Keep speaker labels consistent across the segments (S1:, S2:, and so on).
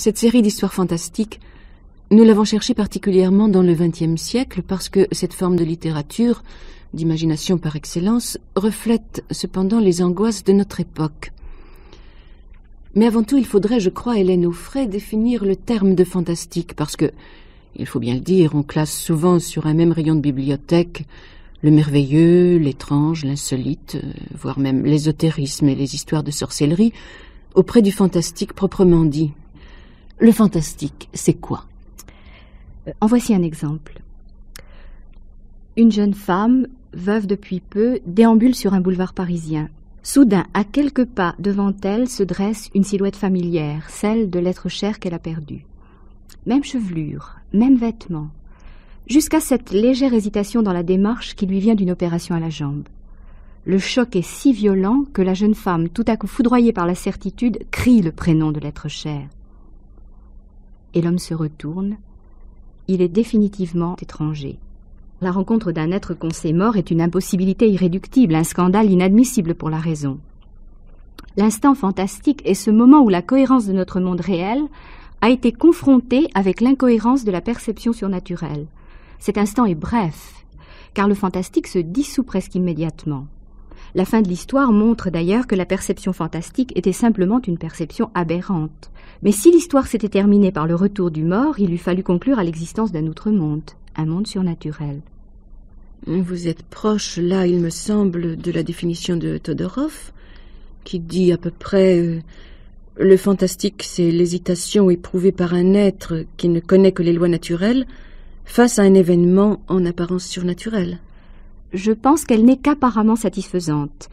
S1: Cette série d'histoires fantastiques, nous l'avons cherchée particulièrement dans le XXe siècle parce que cette forme de littérature, d'imagination par excellence, reflète cependant les angoisses de notre époque. Mais avant tout, il faudrait, je crois, Hélène Offray, définir le terme de fantastique, parce que, il faut bien le dire, on classe souvent sur un même rayon de bibliothèque le merveilleux, l'étrange, l'insolite, euh, voire même l'ésotérisme et les histoires de sorcellerie, auprès du fantastique proprement dit. Le fantastique, c'est quoi?
S2: Euh, En voici un exemple. Une jeune femme, veuve depuis peu, déambule sur un boulevard parisien. Soudain, à quelques pas devant elle, se dresse une silhouette familière, celle de l'être cher qu'elle a perdu. Même chevelure, même vêtements, jusqu'à cette légère hésitation dans la démarche qui lui vient d'une opération à la jambe. Le choc est si violent que la jeune femme, tout à coup foudroyée par la certitude, crie le prénom de l'être cher. Et l'homme se retourne. Il est définitivement étranger. La rencontre d'un être qu'on sait mort est une impossibilité irréductible, un scandale inadmissible pour la raison. L'instant fantastique est ce moment où la cohérence de notre monde réel a été confrontée avec l'incohérence de la perception surnaturelle. Cet instant est bref, car le fantastique se dissout presque immédiatement. La fin de l'histoire montre d'ailleurs que la perception fantastique était simplement une perception aberrante. Mais si l'histoire s'était terminée par le retour du mort, il eût fallu conclure à l'existence d'un autre monde, un monde surnaturel.
S1: Vous êtes proche, là, il me semble, de la définition de Todorov, qui dit à peu près euh, le fantastique, c'est l'hésitation éprouvée par un être qui ne connaît que les lois naturelles face à un événement en apparence surnaturel.
S2: Je pense qu'elle n'est qu'apparemment satisfaisante.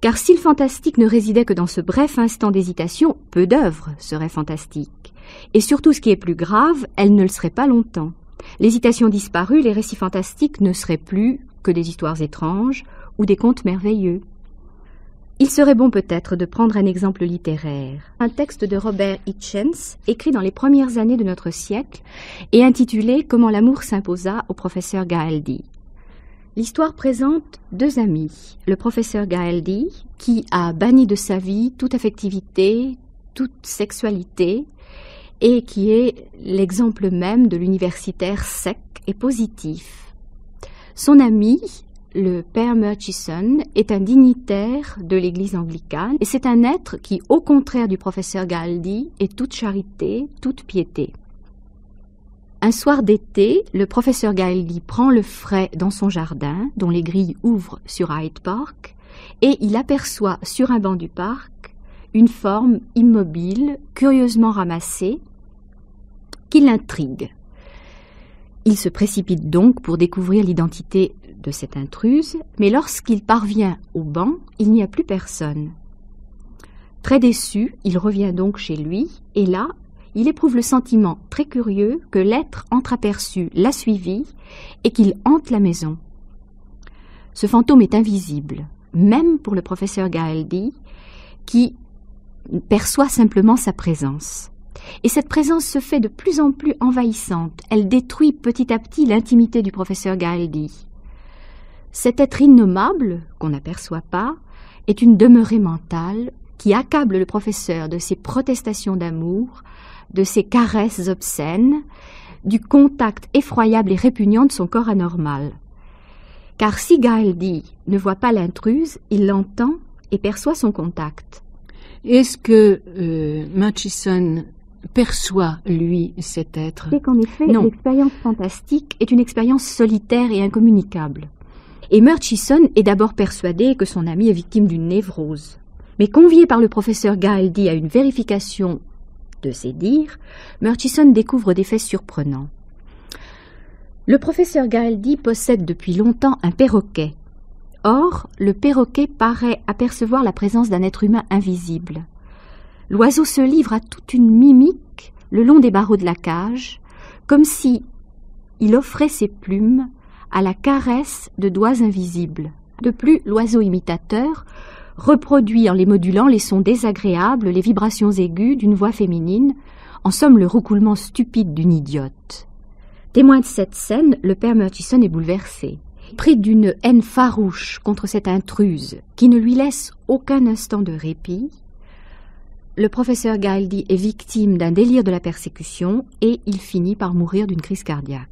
S2: Car si le fantastique ne résidait que dans ce bref instant d'hésitation, peu d'œuvres seraient fantastiques. Et surtout, ce qui est plus grave, elle ne le serait pas longtemps. L'hésitation disparue, les récits fantastiques ne seraient plus que des histoires étranges ou des contes merveilleux. Il serait bon peut-être de prendre un exemple littéraire. Un texte de Robert Hitchens, écrit dans les premières années de notre siècle et intitulé Comment l'amour s'imposa au professeur Gaeldi. L'histoire présente deux amis. Le professeur Gaeldi, qui a banni de sa vie toute affectivité, toute sexualité, et qui est l'exemple même de l'universitaire sec et positif. Son ami, le père Murchison est un dignitaire de l'Église anglicane et c'est un être qui, au contraire du professeur Galdi, est toute charité, toute piété. Un soir d'été, le professeur Galdi prend le frais dans son jardin, dont les grilles ouvrent sur Hyde Park, et il aperçoit sur un banc du parc une forme immobile, curieusement ramassée, qui l'intrigue. Il se précipite donc pour découvrir l'identité de cette intruse, mais lorsqu'il parvient au banc, il n'y a plus personne. Très déçu, il revient donc chez lui, et là, il éprouve le sentiment très curieux que l'être entreaperçu l'a suivi et qu'il hante la maison. Ce fantôme est invisible, même pour le professeur Gaeldi, qui perçoit simplement sa présence. Et cette présence se fait de plus en plus envahissante. Elle détruit petit à petit l'intimité du professeur Gaeldi. Cet être innommable, qu'on n'aperçoit pas, est une demeurée mentale qui accable le professeur de ses protestations d'amour, de ses caresses obscènes, du contact effroyable et répugnant de son corps anormal. Car si Gaeldi ne voit pas l'intruse, il l'entend et perçoit son contact.
S1: Est-ce que euh, Murchison perçoit, lui, cet être?
S2: C'est qu'en effet, l'expérience fantastique est une expérience solitaire et incommunicable. Et Murchison est d'abord persuadé que son ami est victime d'une névrose. Mais convié par le professeur Gaeldi à une vérification de ses dires, Murchison découvre des faits surprenants. Le professeur Gaeldi possède depuis longtemps un perroquet. Or, le perroquet paraît apercevoir la présence d'un être humain invisible. L'oiseau se livre à toute une mimique le long des barreaux de la cage, comme si il offrait ses plumes à la caresse de doigts invisibles. De plus, l'oiseau imitateur reproduit en les modulant les sons désagréables, les vibrations aiguës d'une voix féminine, en somme le roucoulement stupide d'une idiote. Témoin de cette scène, le père Murchison est bouleversé. Pris d'une haine farouche contre cette intruse qui ne lui laisse aucun instant de répit, le professeur Gaildi est victime d'un délire de la persécution et il finit par mourir d'une crise cardiaque.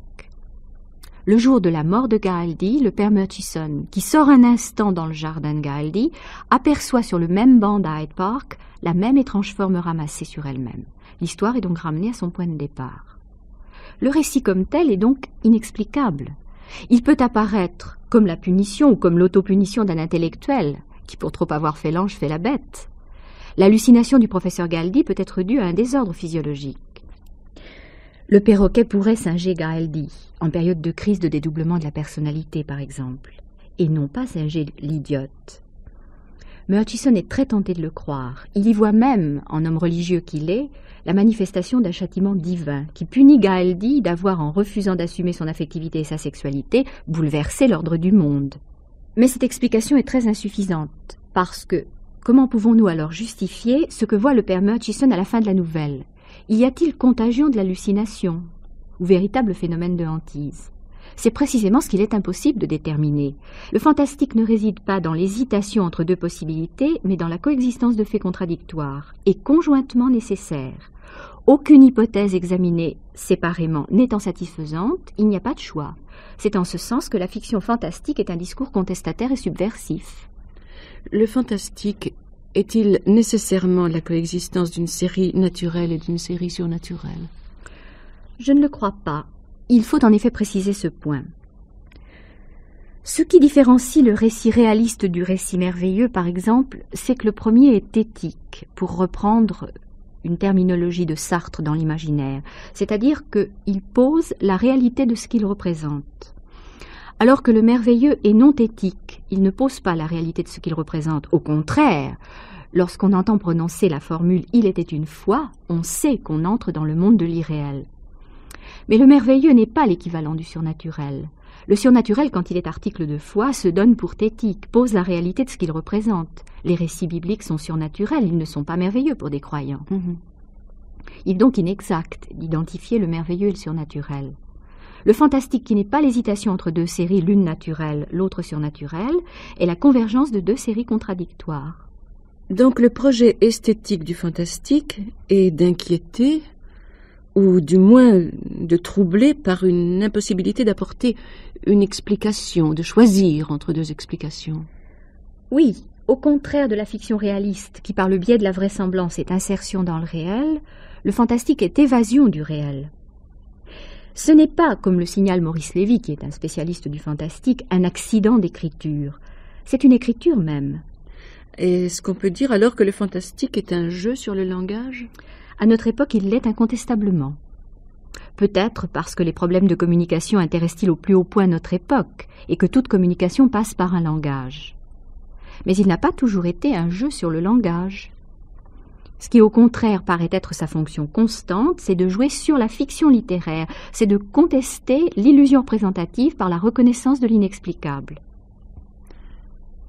S2: Le jour de la mort de Gaildi, le père Murchison, qui sort un instant dans le jardin de Gaildi, aperçoit sur le même banc d'Hyde Park la même étrange forme ramassée sur elle-même. L'histoire est donc ramenée à son point de départ. Le récit comme tel est donc inexplicable. Il peut apparaître comme la punition ou comme l'autopunition d'un intellectuel, qui pour trop avoir fait l'ange fait la bête. L'hallucination du professeur Galdi peut être due à un désordre physiologique. Le perroquet pourrait singer Gaeldi, en période de crise de dédoublement de la personnalité, par exemple, et non pas singer l'idiote. Murchison est très tenté de le croire. Il y voit même, en homme religieux qu'il est, la manifestation d'un châtiment divin qui punit Gaeldi d'avoir, en refusant d'assumer son affectivité et sa sexualité, bouleversé l'ordre du monde. Mais cette explication est très insuffisante, parce que comment pouvons-nous alors justifier ce que voit le père Murchison à la fin de la nouvelle? Y a-t-il contagion de l'hallucination ou véritable phénomène de hantise? C'est précisément ce qu'il est impossible de déterminer. Le fantastique ne réside pas dans l'hésitation entre deux possibilités, mais dans la coexistence de faits contradictoires et conjointement nécessaires. Aucune hypothèse examinée séparément n'étant satisfaisante, il n'y a pas de choix. C'est en ce sens que la fiction fantastique est un discours contestataire et subversif.
S1: Le fantastique est-il nécessairement la coexistence d'une série naturelle et d'une série surnaturelle?
S2: Je ne le crois pas. Il faut en effet préciser ce point. Ce qui différencie le récit réaliste du récit merveilleux, par exemple, c'est que le premier est éthique, pour reprendre une terminologie de Sartre dans l'imaginaire, c'est-à-dire qu'il pose la réalité de ce qu'il représente. Alors que le merveilleux est non éthique, il ne pose pas la réalité de ce qu'il représente. Au contraire, lorsqu'on entend prononcer la formule Il était une fois, on sait qu'on entre dans le monde de l'irréel. Mais le merveilleux n'est pas l'équivalent du surnaturel. Le surnaturel, quand il est article de foi, se donne pour thétique, pose la réalité de ce qu'il représente. Les récits bibliques sont surnaturels, ils ne sont pas merveilleux pour des croyants. Mhm. Il est donc inexact d'identifier le merveilleux et le surnaturel. Le fantastique qui n'est pas l'hésitation entre deux séries, l'une naturelle, l'autre surnaturelle, est la convergence de deux séries contradictoires.
S1: Donc le projet esthétique du fantastique est d'inquiéter, ou du moins de troubler par une impossibilité d'apporter une explication, de choisir entre deux explications.
S2: Oui, au contraire de la fiction réaliste, qui par le biais de la vraisemblance est insertion dans le réel, le fantastique est évasion du réel. Ce n'est pas, comme le signale Maurice Lévy, qui est un spécialiste du fantastique, un accident d'écriture. C'est une écriture même.
S1: Est-ce qu'on peut dire alors que le fantastique est un jeu sur le langage?
S2: À notre époque, il l'est incontestablement. Peut-être parce que les problèmes de communication intéressent-ils au plus haut point notre époque, et que toute communication passe par un langage. Mais il n'a pas toujours été un jeu sur le langage. Ce qui au contraire paraît être sa fonction constante, c'est de jouer sur la fiction littéraire, c'est de contester l'illusion représentative par la reconnaissance de l'inexplicable.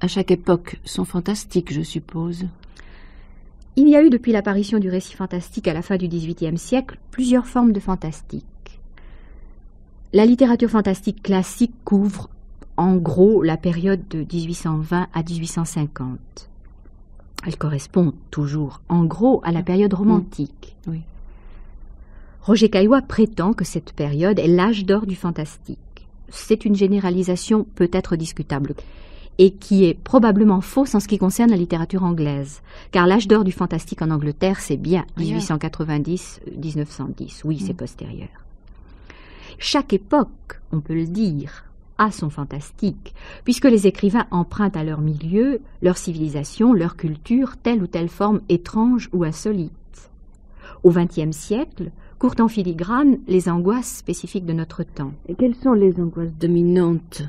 S1: À chaque époque, son fantastique, je suppose.
S2: Il y a eu depuis l'apparition du récit fantastique à la fin du XVIIIe siècle plusieurs formes de fantastique. La littérature fantastique classique couvre en gros la période de 1820 à 1850. Elle correspond toujours, en gros, à la période romantique. Oui. Roger Caillois prétend que cette période est l'âge d'or du fantastique. C'est une généralisation peut-être discutable et qui est probablement fausse en ce qui concerne la littérature anglaise, car l'âge d'or du fantastique en Angleterre, c'est bien 1890-1910. Oui, c'est mm. postérieur. Chaque époque, on peut le dire, à son fantastique, puisque les écrivains empruntent à leur milieu, leur civilisation, leur culture, telle ou telle forme étrange ou insolite. Au XXe siècle, courent en filigrane les angoisses spécifiques de notre temps.
S1: Et quelles sont les angoisses dominantes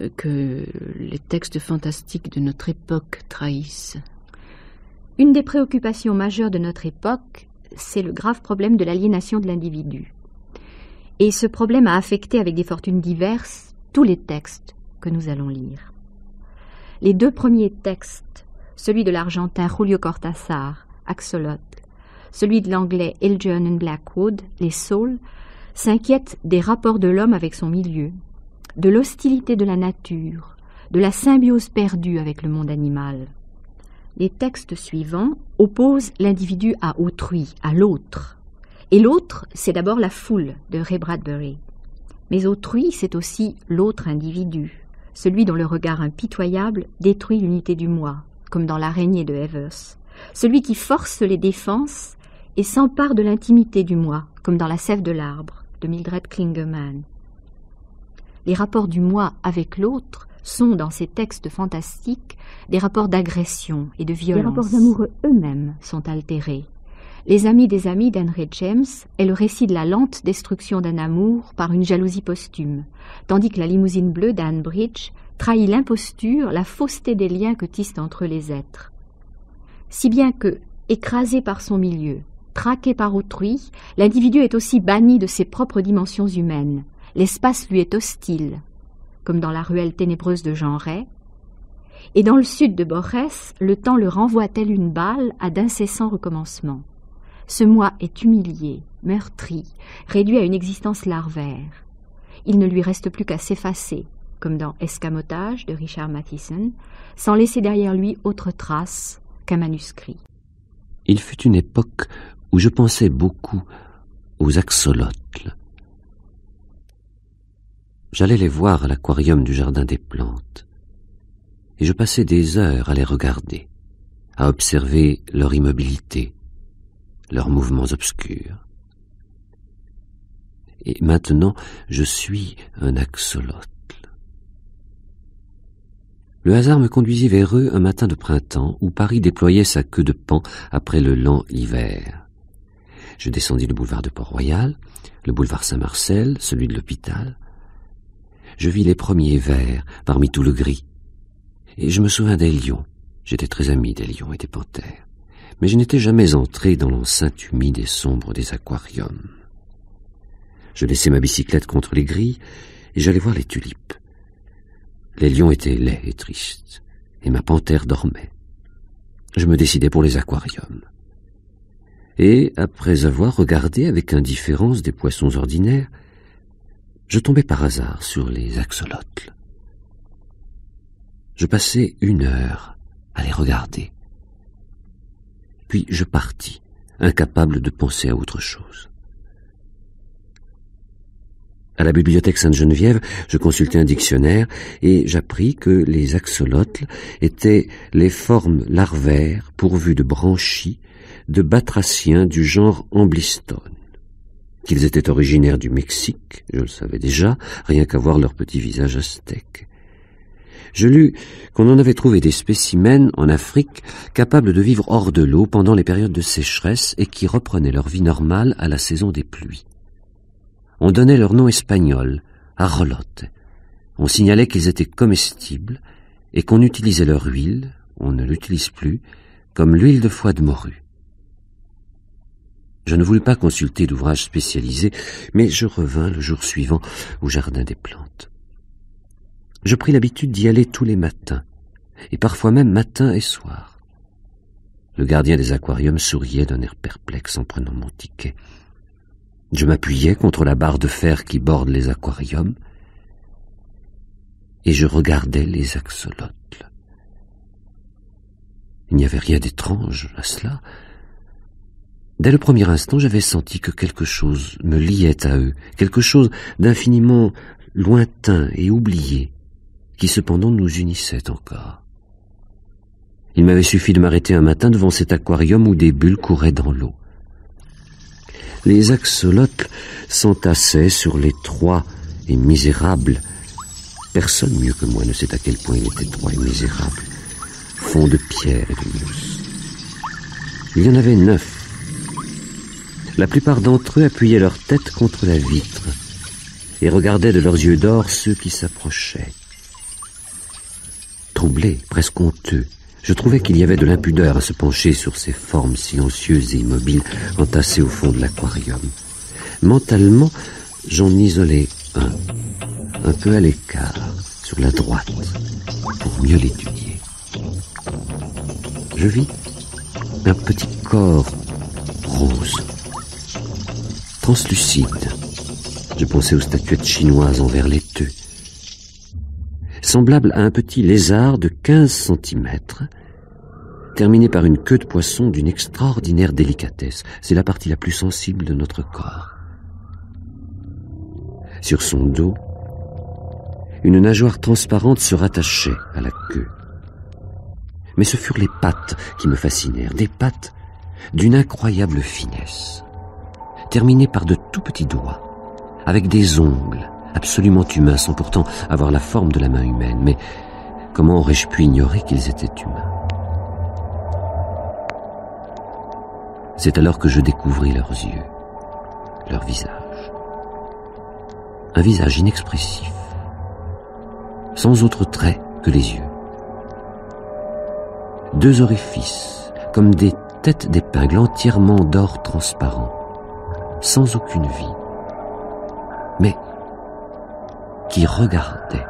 S1: euh, que les textes fantastiques de notre époque trahissent?
S2: Une des préoccupations majeures de notre époque, c'est le grave problème de l'aliénation de l'individu. Et ce problème a affecté avec des fortunes diverses tous les textes que nous allons lire. Les deux premiers textes, celui de l'Argentin Julio Cortázar, Axolotl, celui de l'anglais Elgin Blackwood, Les Saules, s'inquiètent des rapports de l'homme avec son milieu, de l'hostilité de la nature, de la symbiose perdue avec le monde animal. les textes suivants opposent l'individu à autrui, à l'autre. Et l'autre, c'est d'abord la foule de Ray Bradbury. Mais autrui, c'est aussi l'autre individu, celui dont le regard impitoyable détruit l'unité du moi, comme dans l'araignée de Evers, celui qui force les défenses et s'empare de l'intimité du moi, comme dans la sève de l'arbre de Mildred Klingemann. Les rapports du moi avec l'autre sont, dans ces textes fantastiques, des rapports d'agression et de violence. Les rapports amoureux eux-mêmes sont altérés. Les amis des amis d'Henry James est le récit de la lente destruction d'un amour par une jalousie posthume, tandis que la limousine bleue d'Anne Bridge trahit l'imposture, la fausseté des liens que tissent entre les êtres. Si bien que, écrasé par son milieu, traqué par autrui, l'individu est aussi banni de ses propres dimensions humaines. L'espace lui est hostile, comme dans la ruelle ténébreuse de Jean Ray, et dans le sud de Borès, le temps le renvoie tel une balle à d'incessants recommencements? Ce moi est humilié, meurtri, réduit à une existence larvaire. Il ne lui reste plus qu'à s'effacer, comme dans Escamotage de Richard Matheson, sans laisser derrière lui autre trace qu'un manuscrit.
S3: Il fut une époque où je pensais beaucoup aux axolotls. J'allais les voir à l'aquarium du Jardin des Plantes, et je passais des heures à les regarder, à observer leur immobilité, leurs mouvements obscurs. Et maintenant, je suis un axolotl. Le hasard me conduisit vers eux un matin de printemps où Paris déployait sa queue de pan après le lent hiver. Je descendis le boulevard de Port-Royal, le boulevard Saint-Marcel, celui de l'hôpital. Je vis les premiers verts parmi tout le gris. Et je me souviens des lions. J'étais très ami des lions et des panthères mais je n'étais jamais entré dans l'enceinte humide et sombre des aquariums. Je laissais ma bicyclette contre les grilles et j'allais voir les tulipes. Les lions étaient laids et tristes, et ma panthère dormait. Je me décidai pour les aquariums. Et, après avoir regardé avec indifférence des poissons ordinaires, je tombais par hasard sur les axolotls. Je passai une heure à les regarder. Puis je partis, incapable de penser à autre chose. À la bibliothèque Sainte-Geneviève, je consultai un dictionnaire et j'appris que les axolotls étaient les formes larvaires pourvues de branchies de batraciens du genre Amblystone. Qu'ils étaient originaires du Mexique, je le savais déjà, rien qu'à voir leur petit visage aztèque. Je lus qu'on en avait trouvé des spécimens en Afrique capables de vivre hors de l'eau pendant les périodes de sécheresse et qui reprenaient leur vie normale à la saison des pluies. On donnait leur nom espagnol, arrolote. On signalait qu'ils étaient comestibles et qu'on utilisait leur huile, on ne l'utilise plus, comme l'huile de foie de morue. Je ne voulus pas consulter d'ouvrage spécialisé, mais je revins le jour suivant au jardin des plantes. Je pris l'habitude d'y aller tous les matins, et parfois même matin et soir. Le gardien des aquariums souriait d'un air perplexe en prenant mon ticket. Je m'appuyais contre la barre de fer qui borde les aquariums, et je regardais les axolotls. Il n'y avait rien d'étrange à cela. Dès le premier instant, j'avais senti que quelque chose me liait à eux, quelque chose d'infiniment lointain et oublié qui cependant nous unissait encore. Il m'avait suffi de m'arrêter un matin devant cet aquarium où des bulles couraient dans l'eau. Les axolotls s'entassaient sur les trois et misérables. Personne mieux que moi ne sait à quel point il était étroit et misérable. Fond de pierre et de mousse. Il y en avait neuf. La plupart d'entre eux appuyaient leur tête contre la vitre et regardaient de leurs yeux d'or ceux qui s'approchaient troublé, presque honteux. Je trouvais qu'il y avait de l'impudeur à se pencher sur ces formes silencieuses et immobiles entassées au fond de l'aquarium. Mentalement, j'en isolais un, un peu à l'écart, sur la droite, pour mieux l'étudier. Je vis un petit corps rose, translucide. Je pensais aux statuettes chinoises envers laiteux semblable à un petit lézard de quinze centimètres, terminée par une queue de poisson d'une extraordinaire délicatesse. C'est la partie la plus sensible de notre corps. Sur son dos, une nageoire transparente se rattachait à la queue. Mais ce furent les pattes qui me fascinèrent, des pattes d'une incroyable finesse, terminées par de tout petits doigts, avec des ongles absolument humains, sans pourtant avoir la forme de la main humaine. Mais comment aurais-je pu ignorer qu'ils étaient humains? C'est alors que je découvris leurs yeux, leur visage. Un visage inexpressif, sans autre trait que les yeux. Deux orifices, comme des têtes d'épingle entièrement d'or transparent, sans aucune vie, mais qui regardait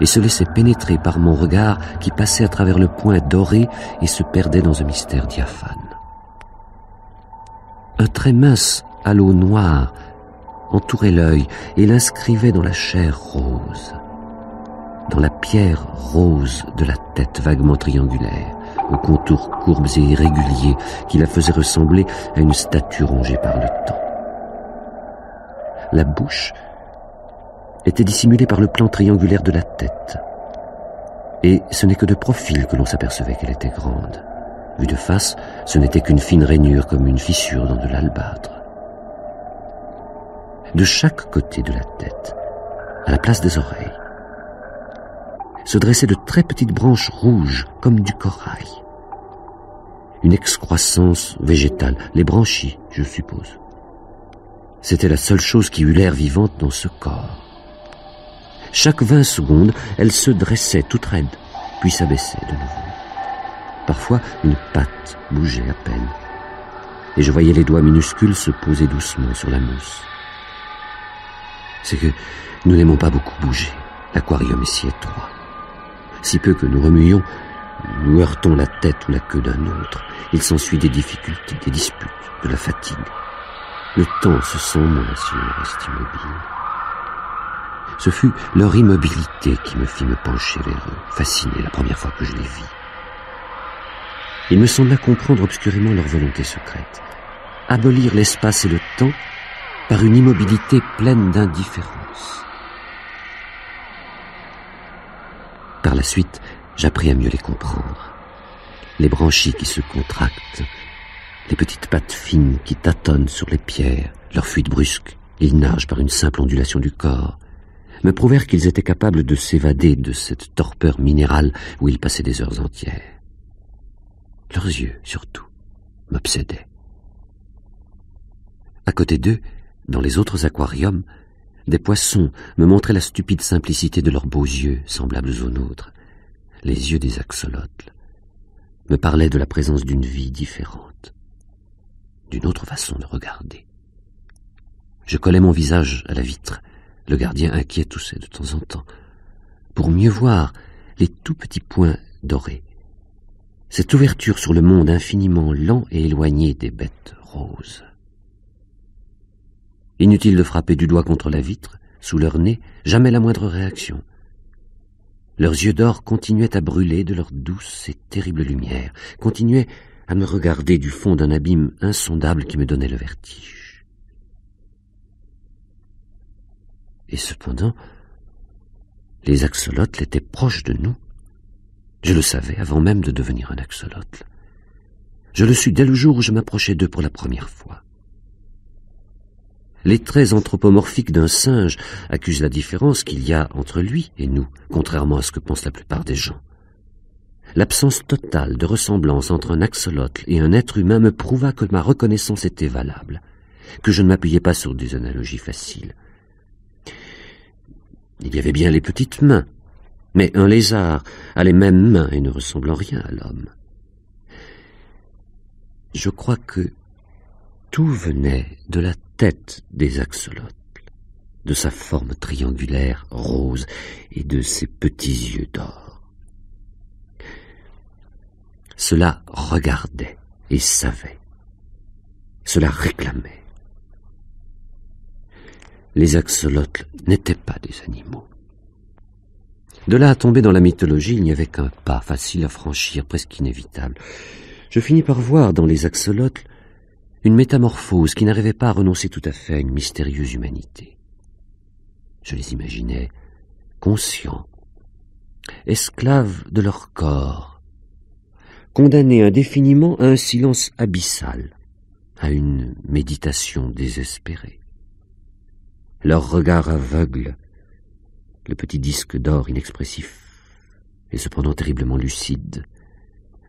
S3: et se laissait pénétrer par mon regard qui passait à travers le point doré et se perdait dans un mystère diaphane. Un très mince halo noir entourait l'œil et l'inscrivait dans la chair rose dans la pierre rose de la tête vaguement triangulaire, aux contours courbes et irréguliers qui la faisaient ressembler à une statue rongée par le temps. La bouche était dissimulée par le plan triangulaire de la tête, et ce n'est que de profil que l'on s'apercevait qu'elle était grande. Vue de face, ce n'était qu'une fine rainure comme une fissure dans de l'albâtre. De chaque côté de la tête, à la place des oreilles, se dressaient de très petites branches rouges comme du corail. Une excroissance végétale, les branchies, je suppose. C'était la seule chose qui eût l'air vivante dans ce corps. Chaque vingt secondes, elle se dressait toute raide, puis s'abaissait de nouveau. Parfois, une patte bougeait à peine, et je voyais les doigts minuscules se poser doucement sur la mousse. C'est que nous n'aimons pas beaucoup bouger. L'aquarium est si étroit. Si peu que nous remuions, nous heurtons la tête ou la queue d'un autre. Il s'ensuit des difficultés, des disputes, de la fatigue. Le temps se sent moins si on reste immobile. Ce fut leur immobilité qui me fit me pencher vers eux, fasciné la première fois que je les vis. Il me sembla comprendre obscurément leur volonté secrète, abolir l'espace et le temps par une immobilité pleine d'indifférence. Par la suite, j'appris à mieux les comprendre. Les branchies qui se contractent, les petites pattes fines qui tâtonnent sur les pierres, leur fuite brusque, ils nagent par une simple ondulation du corps, me prouvèrent qu'ils étaient capables de s'évader de cette torpeur minérale où ils passaient des heures entières. Leurs yeux, surtout, m'obsédaient. À côté d'eux, dans les autres aquariums, des poissons me montraient la stupide simplicité de leurs beaux yeux, semblables aux nôtres. Les yeux des axolotls me parlaient de la présence d'une vie différente, d'une autre façon de regarder. Je collais mon visage à la vitre, le gardien inquiet toussait de temps en temps, pour mieux voir les tout petits points dorés, cette ouverture sur le monde infiniment lent et éloigné des bêtes roses. Inutile de frapper du doigt contre la vitre, sous leur nez, jamais la moindre réaction. Leurs yeux d'or continuaient à brûler de leur douce et terrible lumière, continuaient à me regarder du fond d'un abîme insondable qui me donnait le vertige. Et cependant, les axolotls étaient proches de nous. Je le savais avant même de devenir un axolotl. Je le sus dès le jour où je m'approchai d'eux pour la première fois. Les traits anthropomorphiques d'un singe accusent la différence qu'il y a entre lui et nous, contrairement à ce que pensent la plupart des gens. L'absence totale de ressemblance entre un axolotl et un être humain me prouva que ma reconnaissance était valable, que je ne m'appuyais pas sur des analogies faciles. Il y avait bien les petites mains, mais un lézard a les mêmes mains et ne ressemble en rien à l'homme. Je crois que tout venait de la tête des axolotls, de sa forme triangulaire rose et de ses petits yeux d'or. Cela regardait et savait. Cela réclamait. Les axolotls n'étaient pas des animaux. De là à tomber dans la mythologie, il n'y avait qu'un pas facile à franchir, presque inévitable. Je finis par voir dans les axolotls une métamorphose qui n'arrivait pas à renoncer tout à fait à une mystérieuse humanité. Je les imaginais conscients, esclaves de leur corps, condamnés indéfiniment à un silence abyssal, à une méditation désespérée. Leur regard aveugle, le petit disque d'or inexpressif, et cependant terriblement lucide,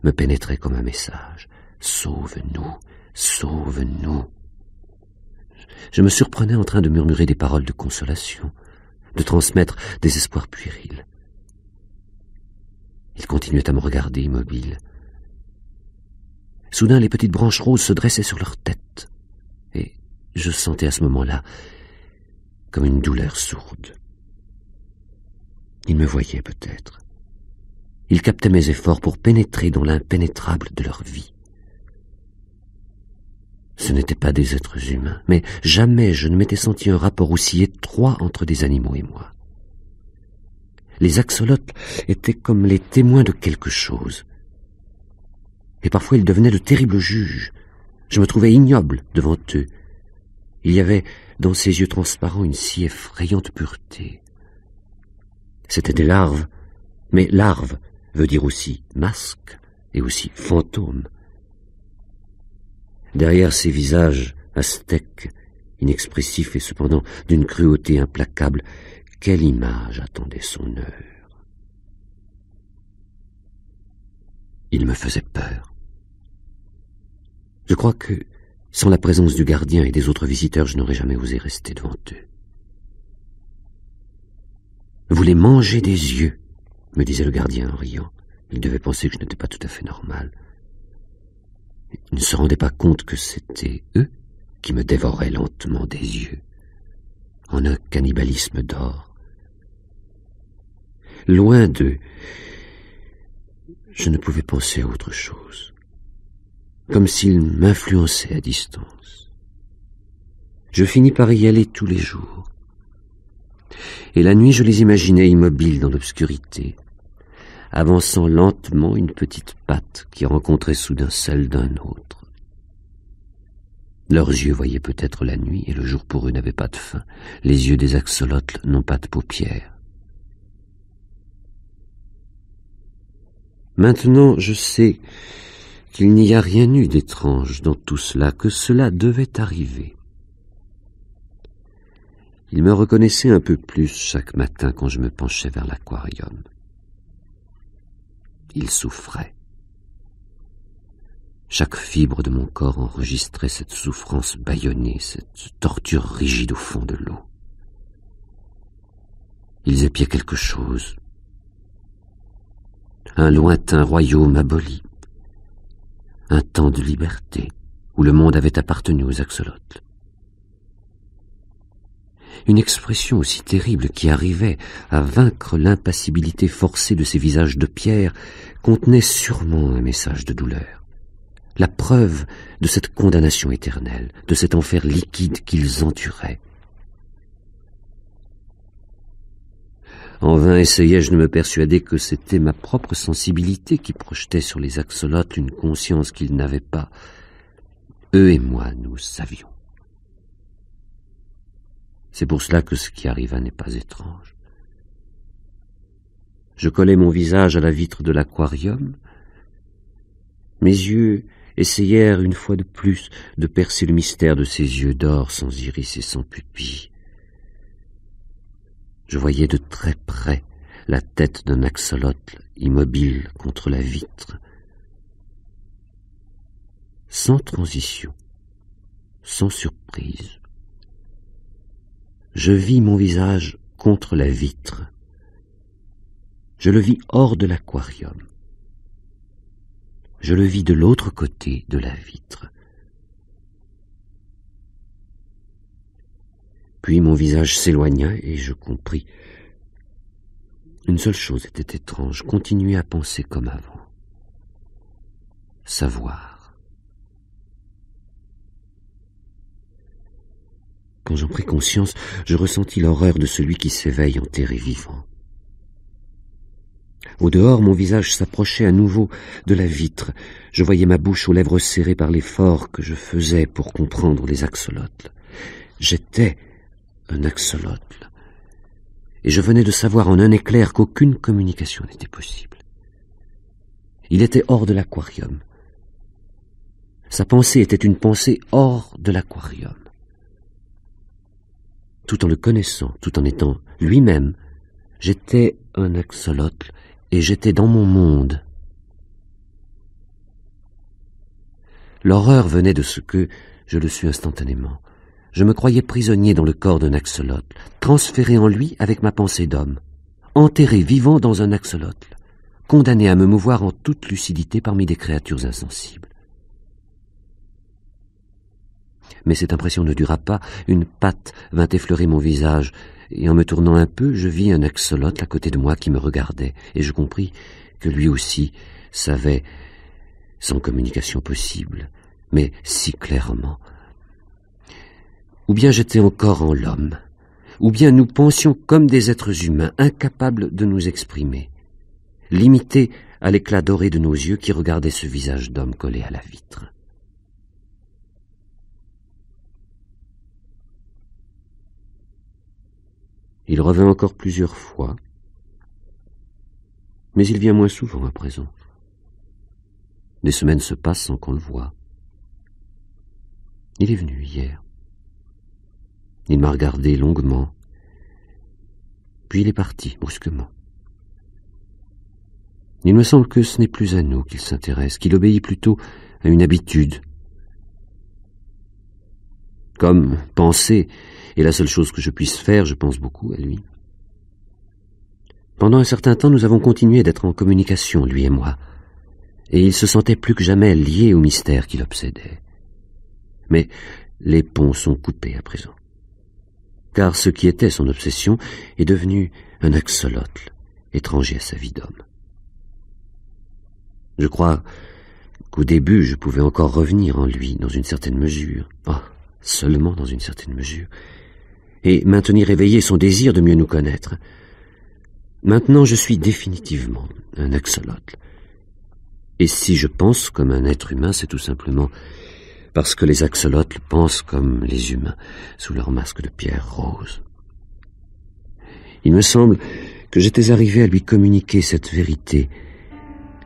S3: me pénétrait comme un message. Sauve-nous, sauve-nous. Je me surprenais en train de murmurer des paroles de consolation, de transmettre des espoirs puérils. Il continuait à me regarder immobile. Soudain, les petites branches roses se dressaient sur leur tête, et je sentais à ce moment-là comme une douleur sourde. Il me voyait peut-être. Il captait mes efforts pour pénétrer dans l'impénétrable de leur vie. Ce n'étaient pas des êtres humains, mais jamais je ne m'étais senti un rapport aussi étroit entre des animaux et moi. Les axolotes étaient comme les témoins de quelque chose. Et parfois ils devenaient de terribles juges. Je me trouvais ignoble devant eux. Il y avait dans ces yeux transparents une si effrayante pureté. C'étaient des larves, mais larve veut dire aussi masque et aussi fantôme. Derrière ces visages aztèques, inexpressifs et cependant d'une cruauté implacable, quelle image attendait son heure? Il me faisait peur. Je crois que, sans la présence du gardien et des autres visiteurs, je n'aurais jamais osé rester devant eux. Vous les mangez des yeux, me disait le gardien en riant. Il devait penser que je n'étais pas tout à fait normal. Il ne se rendait pas compte que c'était eux qui me dévoraient lentement des yeux, en un cannibalisme d'or. Loin d'eux, je ne pouvais penser à autre chose, comme s'ils m'influençaient à distance. Je finis par y aller tous les jours. Et la nuit, je les imaginais immobiles dans l'obscurité, avançant lentement une petite patte qui rencontrait soudain celle d'un autre. Leurs yeux voyaient peut-être la nuit, et le jour pour eux n'avait pas de fin. Les yeux des axolotls n'ont pas de paupières. Maintenant, je sais qu'il n'y a rien eu d'étrange dans tout cela, que cela devait arriver. Il me reconnaissait un peu plus chaque matin quand je me penchais vers l'aquarium. Il souffrait. Chaque fibre de mon corps enregistrait cette souffrance bâillonnée, cette torture rigide au fond de l'eau. Ils épiaient quelque chose. Un lointain royaume aboli. Un temps de liberté où le monde avait appartenu aux axolotes une expression aussi terrible qui arrivait à vaincre l'impassibilité forcée de ces visages de pierre contenait sûrement un message de douleur. La preuve de cette condamnation éternelle, de cet enfer liquide qu'ils enturaient. En vain essayai-je de me persuader que c'était ma propre sensibilité qui projetait sur les axolotes une conscience qu'ils n'avaient pas. Eux et moi, nous savions. C'est pour cela que ce qui arriva n'est pas étrange. Je collai mon visage à la vitre de l'aquarium. Mes yeux essayèrent une fois de plus de percer le mystère de ces yeux d'or sans iris et sans pupille. Je voyais de très près la tête d'un axolotle immobile contre la vitre. Sans transition, sans surprise, je vis mon visage contre la vitre. Je le vis hors de l'aquarium. Je le vis de l'autre côté de la vitre. Puis mon visage s'éloigna et je compris. Une seule chose était étrange, continuer à penser comme avant. Savoir. Quand j'en pris conscience, je ressentis l'horreur de celui qui s'éveille enterré vivant. Au dehors, mon visage s'approchait à nouveau de la vitre. Je voyais ma bouche aux lèvres serrées par l'effort que je faisais pour comprendre les axolotls. J'étais un axolotl. Et je venais de savoir en un éclair qu'aucune communication n'était possible. Il était hors de l'aquarium. Sa pensée était une pensée hors de l'aquarium. Tout en le connaissant, tout en étant lui-même, j'étais un axolotl et j'étais dans mon monde. L'horreur venait de ce que je le suis instantanément. Je me croyais prisonnier dans le corps d'un axolotl, transféré en lui avec ma pensée d'homme, enterré vivant dans un axolotl, condamné à me mouvoir en toute lucidité parmi des créatures insensibles. Mais cette impression ne dura pas, une patte vint effleurer mon visage, et en me tournant un peu, je vis un axolotl à côté de moi qui me regardait, et je compris que lui aussi savait, sans communication possible, mais si clairement. Ou bien j'étais encore en l'homme, ou bien nous pensions comme des êtres humains, incapables de nous exprimer, limités à l'éclat doré de nos yeux qui regardaient ce visage d'homme collé à la vitre. Il revint encore plusieurs fois, mais il vient moins souvent à présent. Des semaines se passent sans qu'on le voie. Il est venu hier. Il m'a regardé longuement, puis il est parti brusquement. Il me semble que ce n'est plus à nous qu'il s'intéresse, qu'il obéit plutôt à une habitude. Comme penser et la seule chose que je puisse faire, je pense beaucoup à lui. Pendant un certain temps, nous avons continué d'être en communication, lui et moi, et il se sentait plus que jamais lié au mystère qui l'obsédait. Mais les ponts sont coupés à présent, car ce qui était son obsession est devenu un axolotl, étranger à sa vie d'homme. Je crois qu'au début je pouvais encore revenir en lui dans une certaine mesure, oh, seulement dans une certaine mesure, et maintenir éveillé son désir de mieux nous connaître. Maintenant je suis définitivement un axolotl. Et si je pense comme un être humain, c'est tout simplement parce que les axolotls pensent comme les humains, sous leur masque de pierre rose. Il me semble que j'étais arrivé à lui communiquer cette vérité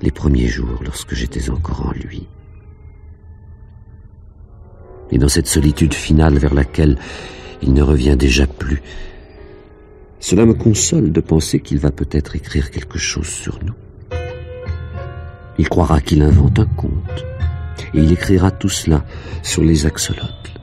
S3: les premiers jours lorsque j'étais encore en lui. Et dans cette solitude finale vers laquelle il ne revient déjà plus. Cela me console de penser qu'il va peut-être écrire quelque chose sur nous. Il croira qu'il invente un conte, et il écrira tout cela sur les axolotls.